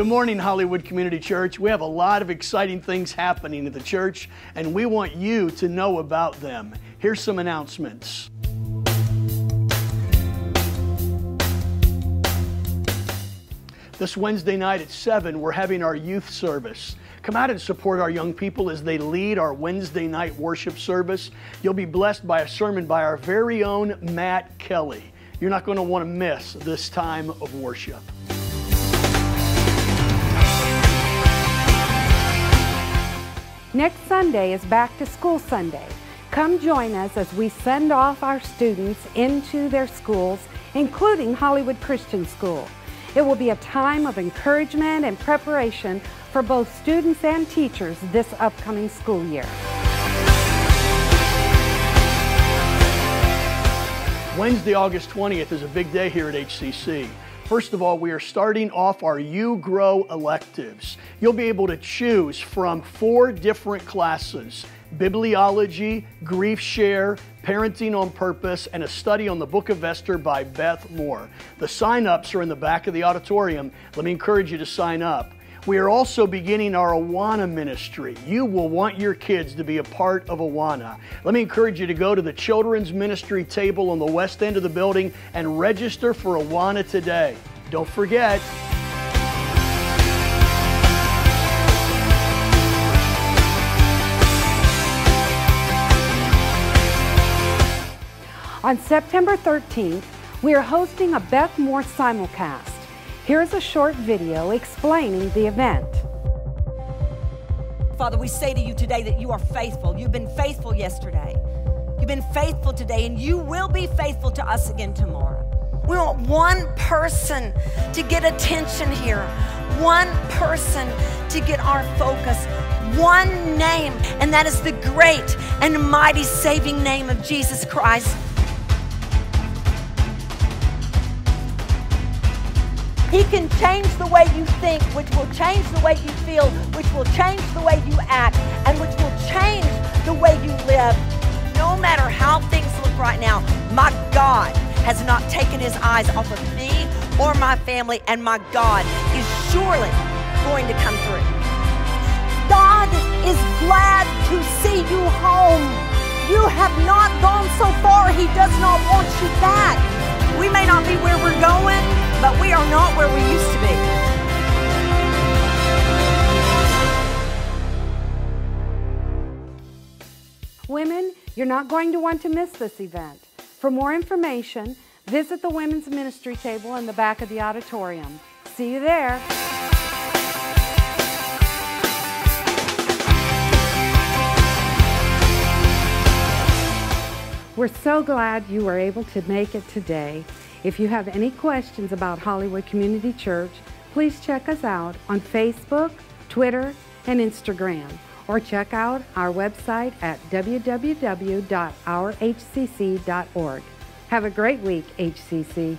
Good morning, Hollywood Community Church. We have a lot of exciting things happening at the church, and we want you to know about them. Here's some announcements. This Wednesday night at 7, we're having our youth service. Come out and support our young people as they lead our Wednesday night worship service. You'll be blessed by a sermon by our very own Matt Kelly. You're not going to want to miss this time of worship. Next Sunday is Back to School Sunday. Come join us as we send off our students into their schools, including Hollywood Christian School. It will be a time of encouragement and preparation for both students and teachers this upcoming school year. Wednesday, August 20th is a big day here at HCC. First of all, we are starting off our You Grow electives. You'll be able to choose from four different classes bibliology, grief share, parenting on purpose, and a study on the book of Esther by Beth Moore. The sign ups are in the back of the auditorium. Let me encourage you to sign up. We are also beginning our Awana ministry. You will want your kids to be a part of Awana. Let me encourage you to go to the children's ministry table on the west end of the building and register for Awana today. Don't forget, On September 13th, we are hosting a Beth Moore simulcast. Here's a short video explaining the event. Father, we say to you today that you are faithful. You've been faithful yesterday. You've been faithful today, and you will be faithful to us again tomorrow. We want one person to get attention here, one person to get our focus, one name, and that is the great and mighty saving name of Jesus Christ. He can change the way you think, which will change the way you feel, which will change the way you act, and which will change the way you live. No matter how things look right now, my God has not taken his eyes off of me or my family, and my God is surely going to come through. God is glad to see you home. You have not gone so far, he does not want you back. But we are not where we used to be. Women, you're not going to want to miss this event. For more information, visit the Women's Ministry table in the back of the auditorium. See you there. We're so glad you were able to make it today. If you have any questions about Hollywood Community Church, please check us out on Facebook, Twitter, and Instagram, or check out our website at www.ourhcc.org. Have a great week, HCC.